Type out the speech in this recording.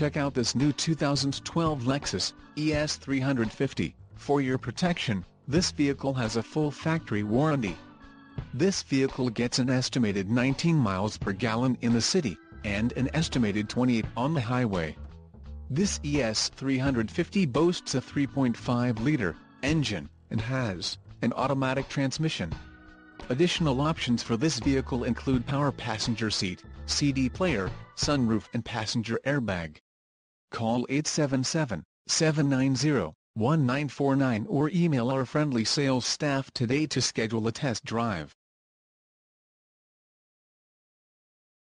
Check out this new 2012 Lexus ES350. For your protection, this vehicle has a full factory warranty. This vehicle gets an estimated 19 miles per gallon in the city, and an estimated 28 on the highway. This ES350 boasts a 3.5-liter engine, and has an automatic transmission. Additional options for this vehicle include power passenger seat, CD player, sunroof and passenger airbag. Call 877-790-1949 or email our friendly sales staff today to schedule a test drive.